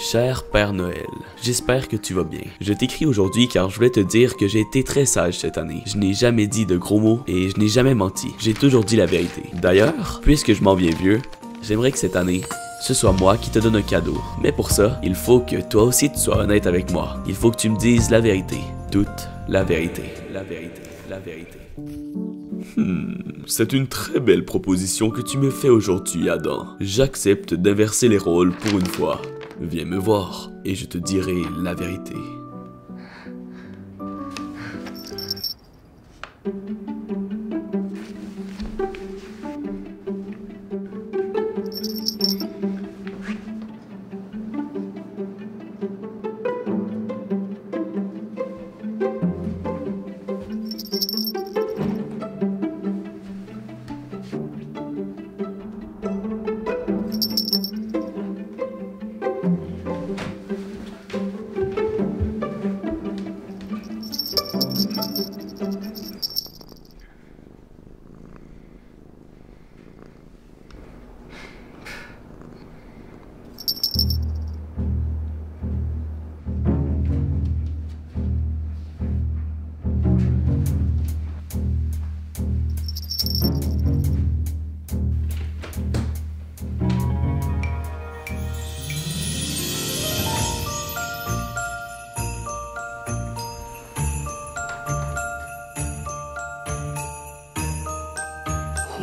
Cher Père Noël, j'espère que tu vas bien. Je t'écris aujourd'hui car je voulais te dire que j'ai été très sage cette année. Je n'ai jamais dit de gros mots et je n'ai jamais menti. J'ai toujours dit la vérité. D'ailleurs, puisque je m'en viens vieux, j'aimerais que cette année, ce soit moi qui te donne un cadeau. Mais pour ça, il faut que toi aussi tu sois honnête avec moi. Il faut que tu me dises la vérité. Toute la vérité. La vérité. La vérité. Hmm, c'est une très belle proposition que tu me fais aujourd'hui, Adam. J'accepte d'inverser les rôles pour une fois. Viens me voir et je te dirai la vérité.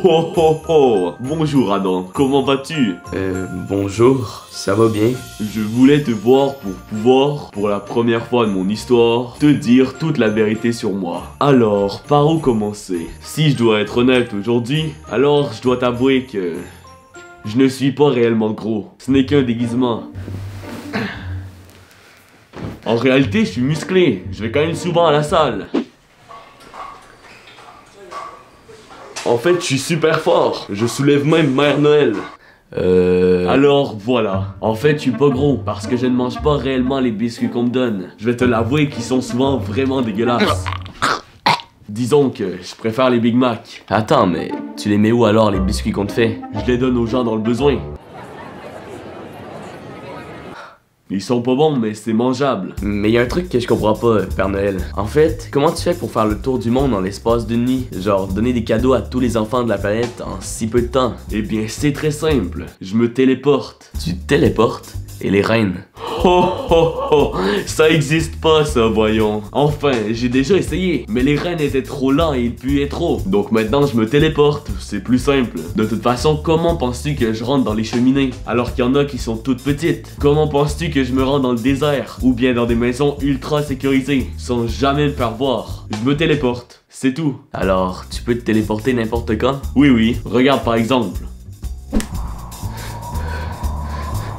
Oh oh oh Bonjour Adam, comment vas-tu? Euh, bonjour, ça va bien? Je voulais te voir pour pouvoir, pour la première fois de mon histoire, te dire toute la vérité sur moi. Alors, par où commencer? Si je dois être honnête aujourd'hui, alors je dois t'avouer que... Je ne suis pas réellement gros. Ce n'est qu'un déguisement. En réalité, je suis musclé. Je vais quand même souvent à la salle. En fait, je suis super fort. Je soulève même Mère Noël. Euh... Alors voilà. En fait, je suis pas gros parce que je ne mange pas réellement les biscuits qu'on me donne. Je vais te l'avouer qu'ils sont souvent vraiment dégueulasses. Disons que je préfère les Big Mac. Attends, mais tu les mets où alors les biscuits qu'on te fait? Je les donne aux gens dans le besoin. Ils sont pas bons, mais c'est mangeable. Mais y a un truc que je comprends pas, Père Noël. En fait, comment tu fais pour faire le tour du monde en l'espace d'une nuit? Genre, donner des cadeaux à tous les enfants de la planète en si peu de temps? Eh bien, c'est très simple. Je me téléporte. Tu te téléportes? Et les reines? Oh oh oh, ça existe pas ça, voyons. Enfin, j'ai déjà essayé, mais les rennes étaient trop lents et ils puaient trop. Donc maintenant je me téléporte, c'est plus simple. De toute façon, comment penses-tu que je rentre dans les cheminées alors qu'il y en a qui sont toutes petites? Comment penses-tu que je me rends dans le désert ou bien dans des maisons ultra sécurisées sans jamais me faire voir? Je me téléporte, c'est tout. Alors, tu peux te téléporter n'importe quand? Oui oui, regarde par exemple.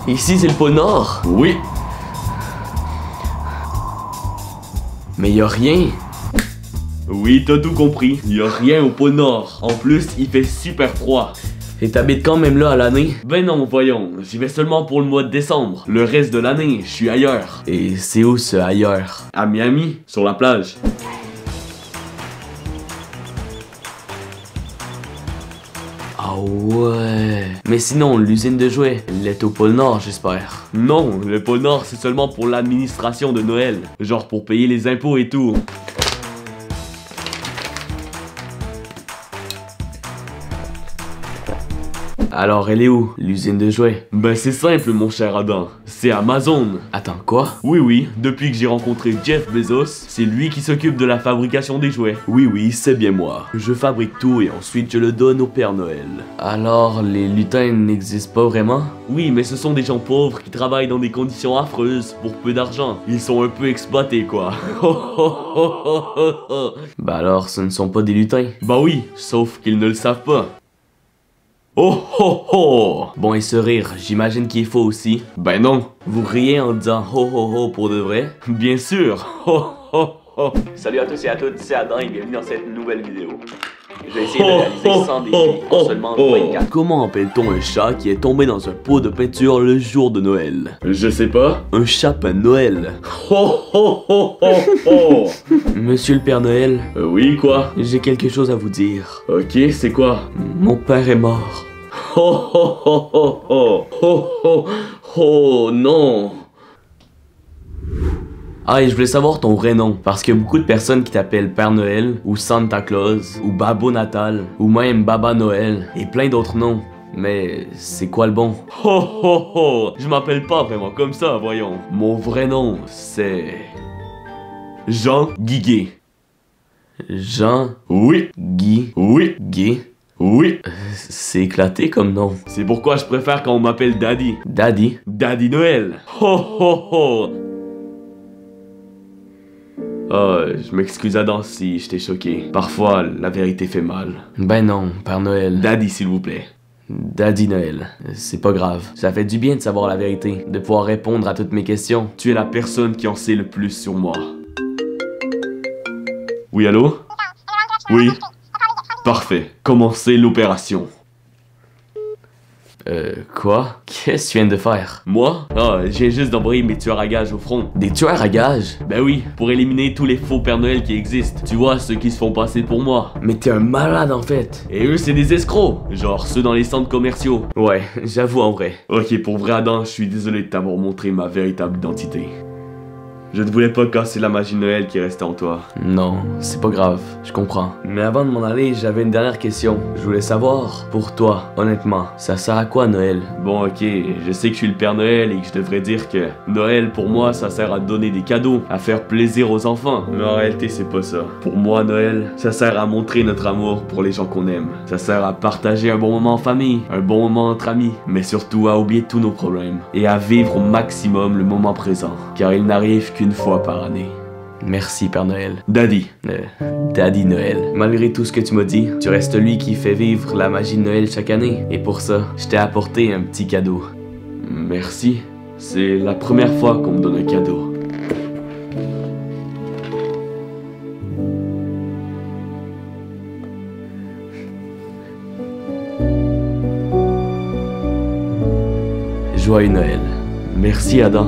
Ici, c'est le pôle Nord? Oui, Mais y a rien. oui, t'as tout compris. Y a rien au pôle Nord. En plus, il fait super froid. Et t'habites quand même là à l'année? Ben non, voyons, j'y vais seulement pour le mois de décembre. Le reste de l'année, je suis ailleurs. Et c'est où ce ailleurs? À Miami, sur la plage. Ouais. Mais sinon, l'usine de jouets, elle est au pôle Nord, j'espère. Non, le pôle Nord, c'est seulement pour l'administration de Noël. Genre pour payer les impôts et tout. Alors, elle est où, l'usine de jouets? Ben c'est simple, mon cher Adam. C'est Amazon. Attends, quoi? Oui, oui, depuis que j'ai rencontré Jeff Bezos, c'est lui qui s'occupe de la fabrication des jouets. Oui, oui, c'est bien moi. Je fabrique tout et ensuite je le donne au Père Noël. Alors, les lutins n'existent pas vraiment? Oui, mais ce sont des gens pauvres qui travaillent dans des conditions affreuses pour peu d'argent. Ils sont un peu exploités, quoi. Bah alors, ce ne sont pas des lutins? bah oui, sauf qu'ils ne le savent pas. Oh ho ho Bon, et ce rire, j'imagine qu'il est faux aussi. Ben non, Vous riez en disant ho ho ho pour de vrai? bien sûr. Ho ho ho Salut à tous et à toutes, c'est Adam et bienvenue dans cette nouvelle vidéo. Je vais essayer de réaliser 100 défis en seulement 24. Comment appelle-t-on un chat qui est tombé dans un pot de peinture le jour de Noël? Je sais pas. Un chapin Noël. Ho ho ho ho ho Monsieur le Père Noël, Euh, Oui, quoi? j'ai quelque chose à vous dire. Ok, c'est quoi? Mon père est mort. Ho ho ho ho ho ho ho Oh non Ah, et je voulais savoir ton vrai nom, parce qu'il y a beaucoup de personnes qui t'appellent Père Noël, ou Santa Claus, ou Babo Natal, ou même Baba Noël, et plein d'autres noms. Mais c'est quoi le bon? Ho ho ho Je m'appelle pas vraiment comme ça, voyons. Mon vrai nom, c'est... Jean Guiguet. Jean, Oui, Guy, oui, Gay. oui. C'est éclaté comme nom. C'est pourquoi je préfère quand on m'appelle Daddy. Daddy. Daddy Noël. Ho ho ho Ah, je m'excuse Adam si je t'ai choqué. Parfois, la vérité fait mal. Ben non, Père Noël. Daddy, s'il vous plaît. Daddy Noël. C'est pas grave. Ça fait du bien de savoir la vérité, de pouvoir répondre à toutes mes questions. Tu es la personne qui en sait le plus sur moi. Oui, allô? Oui. Parfait. Commencez l'opération. Euh, quoi? Qu'est-ce que tu viens de faire? Moi? Ah, je viens juste d'envoyer mes tueurs à gages au front. Des tueurs à gages? Ben oui, pour éliminer tous les faux Père Noël qui existent. Tu vois, ceux qui se font passer pour moi. Mais t'es un malade en fait. Et eux, c'est des escrocs. Genre ceux dans les centres commerciaux. Ouais, j'avoue en vrai. Ok, pour vrai Adam, je suis désolé de t'avoir montré ma véritable identité. Je ne voulais pas casser la magie de Noël qui restait en toi. Non, c'est pas grave, je comprends. Mais avant de m'en aller, j'avais une dernière question. Je voulais savoir, pour toi, honnêtement, ça sert à quoi Noël? Bon, ok, je sais que je suis le Père Noël et que je devrais dire que Noël, pour moi, ça sert à donner des cadeaux, à faire plaisir aux enfants. Mais en réalité, c'est pas ça. Pour moi, Noël, ça sert à montrer notre amour pour les gens qu'on aime. Ça sert à partager un bon moment en famille, un bon moment entre amis, mais surtout à oublier tous nos problèmes et à vivre au maximum le moment présent, car il n'arrive qu'une fois par année. Merci Père Noël. Daddy, Euh, Daddy Noël. Malgré tout ce que tu m'as dit, tu restes lui qui fait vivre la magie de Noël chaque année. Et pour ça, je t'ai apporté un petit cadeau. merci. C'est la première fois qu'on me donne un cadeau. Joyeux Noël. Merci Adam.